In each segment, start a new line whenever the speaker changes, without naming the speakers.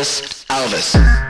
is Elvis?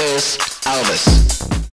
is Elvis.